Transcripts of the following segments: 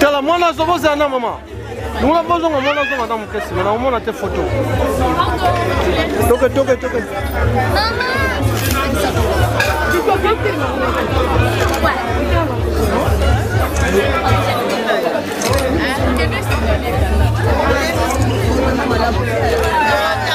tala mwana azobozela na mama mwana bozonga mwana azonga na mokesi me na omona te não toke toke toke Thank you.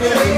Yeah.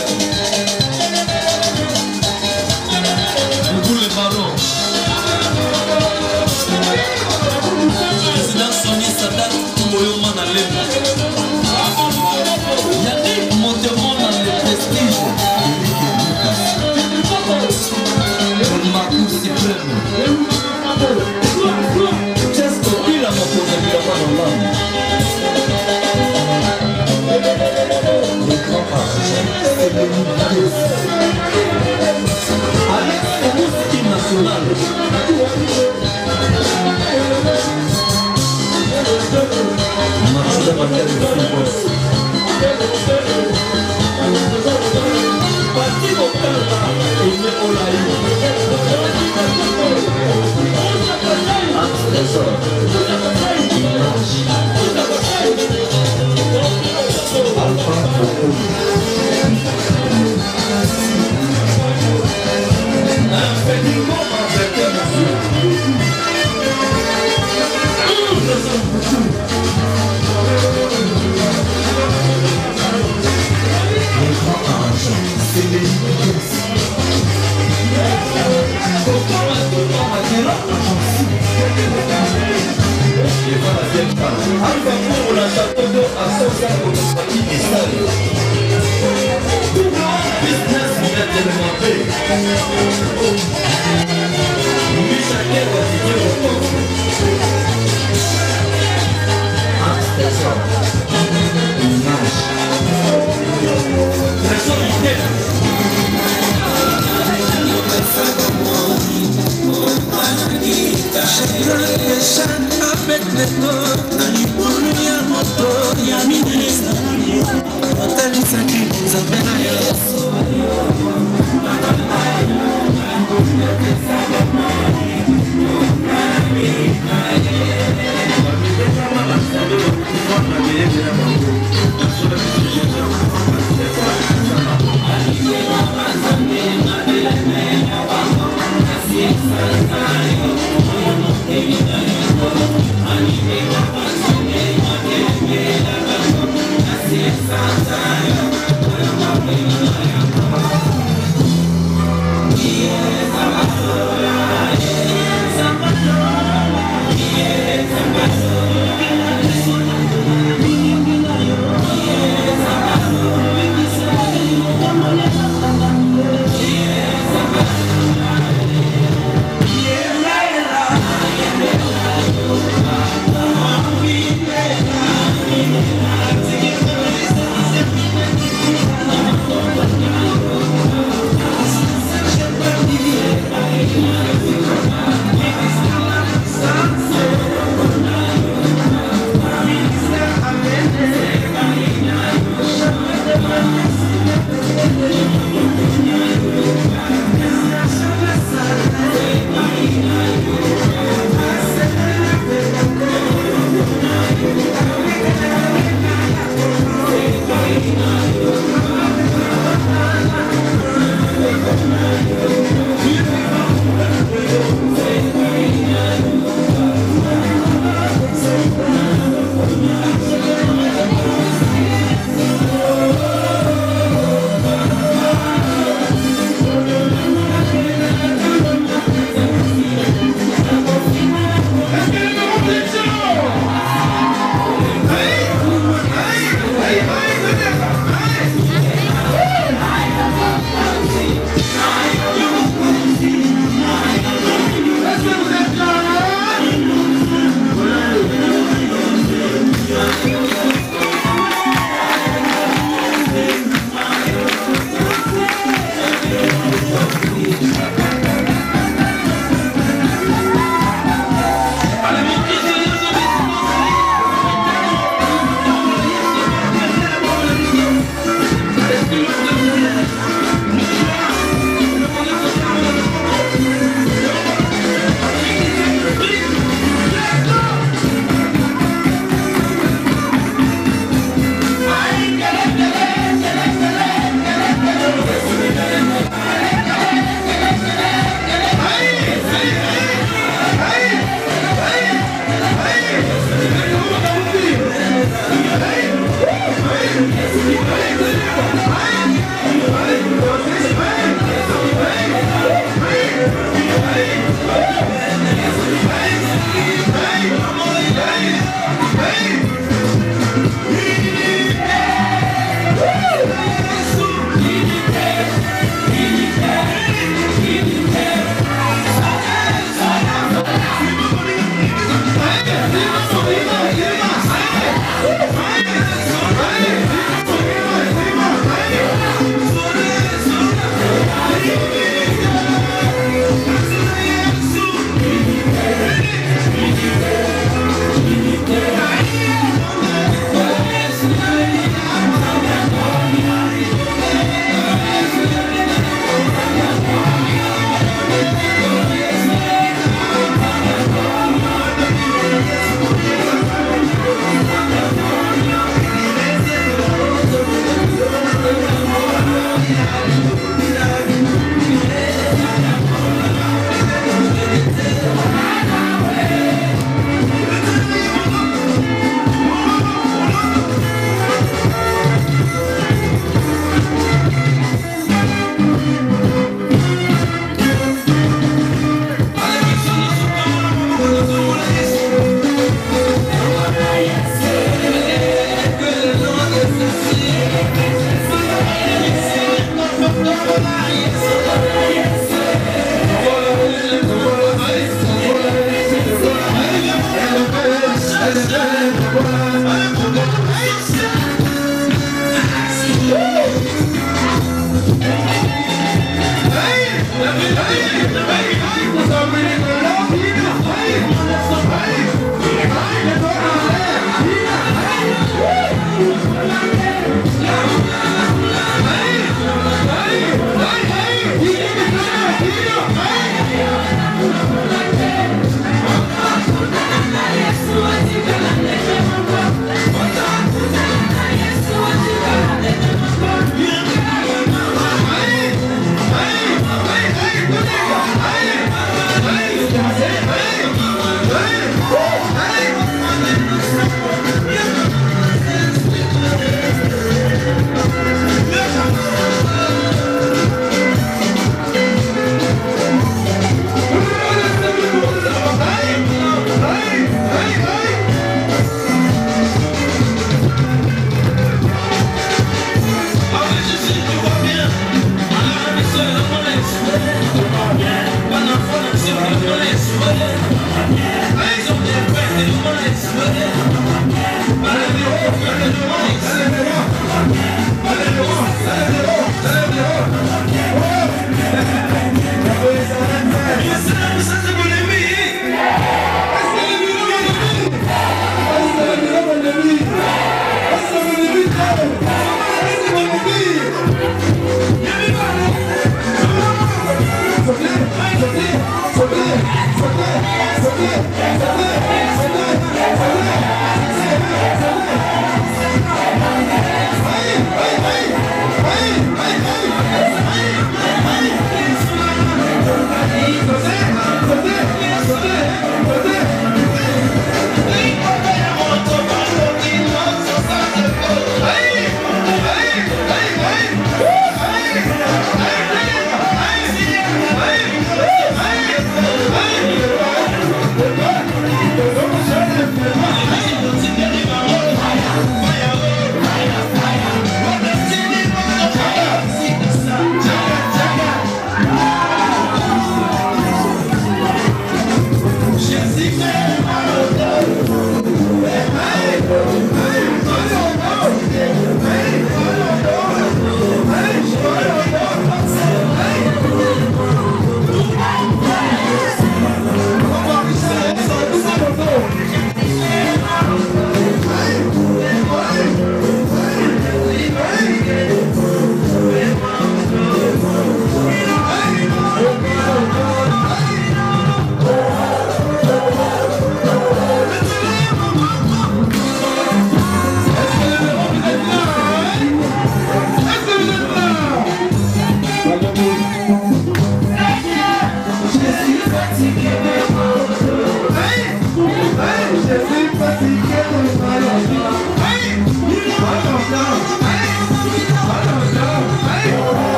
Thank you. bien le football. Parti au Canada, il est au laïc.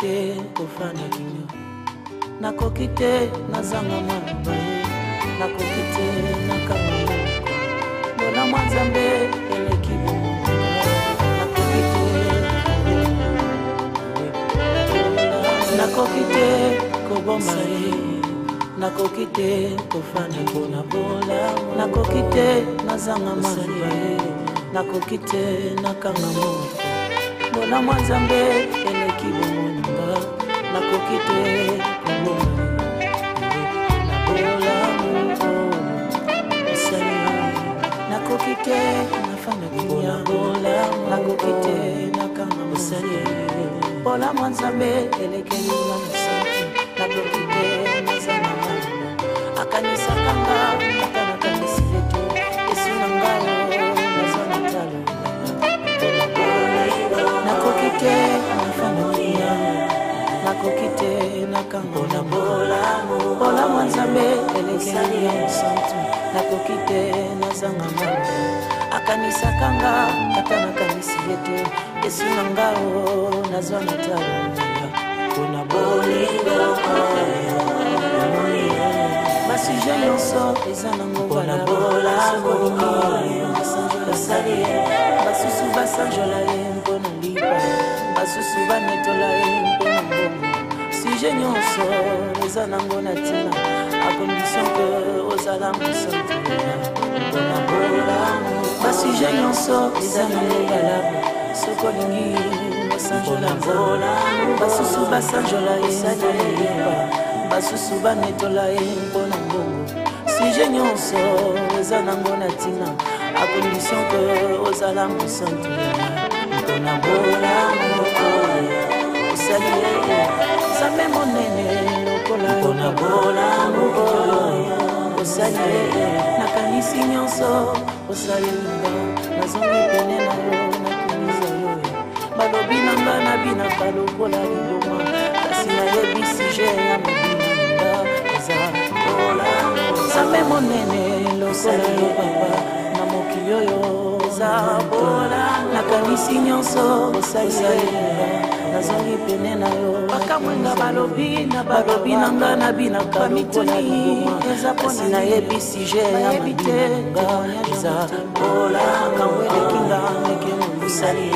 te kofanda kimia nakoki te nazanga maba nakoki te nakama mbona mwa nzambe eleki nakoki te koboma ye nakoki te kofanda mpona bolamu nakoki te nazanga maba ye nakoki te nakanga mo mbona mwa nzambe soki te na bolamu osali nakoki te nafana kimia nakoki te nakanga mosali bolamu nzambe elekeli nga mosantu nakoki te nazanaa akanisakanga lokola mwa nzambe elekeli ya mosantu nakoki te nazanga mama akanisaka nga ata nakanisi ye te esu na nga o nazwa natalo mpona bolingo basuje nyonso eza nango balabasali ye basusu basanjola ye mpo na liba basusu banetola ye mpo na mbongo suje nyonso eza nango na ntina acondition ke ozala mosante mpona bolamu basuje nyonso eza na ngengala soki olingi basanjola bolamu basusu basanjola esali eyeba basusu banetola ye mpona mbongo suje nyonso eza nango na ntina acondition ke ozala mosante mpona bolamu mosali nzambe monene lokola osali nakanisi nyonso osalinga nazongi pene na yo nakinisa yo balobi nanga na binaka lokola liboma kasi nayebi sije ya mobinanga eza nzambe monene lokola yo baba na mokili oyo eza nakanisi nyonso osalinga nazangi pene na yo bakamwenga balobi na balobi na nga na binaka mitoni eza mpona nayebi sije yayebi te ngaza bolakamwelekinga eke mosali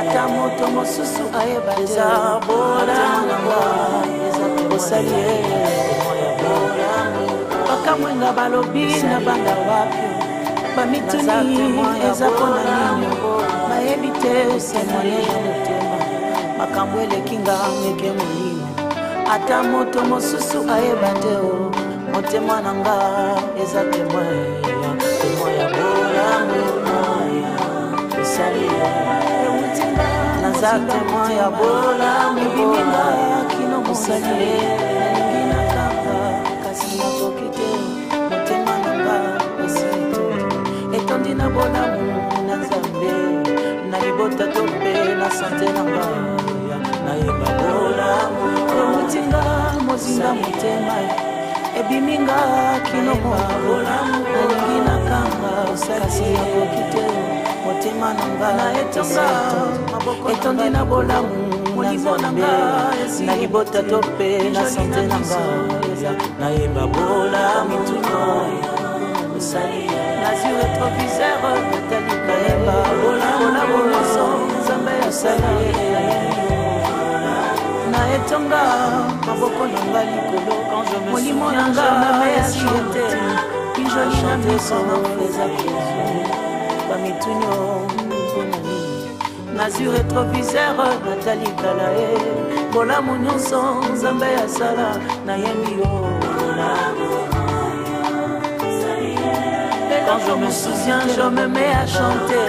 ata moto mosusu ayeba eza bolanga osali bakamwenga balobi na banga bapio bamituni eza mpona nini bayebi te semoyee makambo eleki nga mike molimo ata moto mosusu ayeba te o motema na nga eza temwa temwa ya bolamumaya esali naza temwa ya bolamubola kino mosali elinginakaka kasi nakoki te motema na nga esito etondi na bolamu na nzambe na libota to mpe na sante na nga nayeba bolamu otinga mozinga motema ebiminga kino olingi nakanga kasi nakoki te motema na nga etonga etondi na bolamu molimo na nga na libota to mpe na sante na nga nayeba bolamu osali nazur retroviseur kotalika yeba bolamu nzambe osali etonga maboko na nga likolo molimo na nga mamayasite injoli na miso eza bamituni ozonani nazwi retroviseur natalikala ye bolamu nyonso nzambe asala nayembi yo Quand je me souviens, je me mets à chanter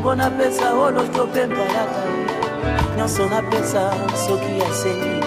yango napesa oloto mpe mbalaka nyonso napesa soki asengi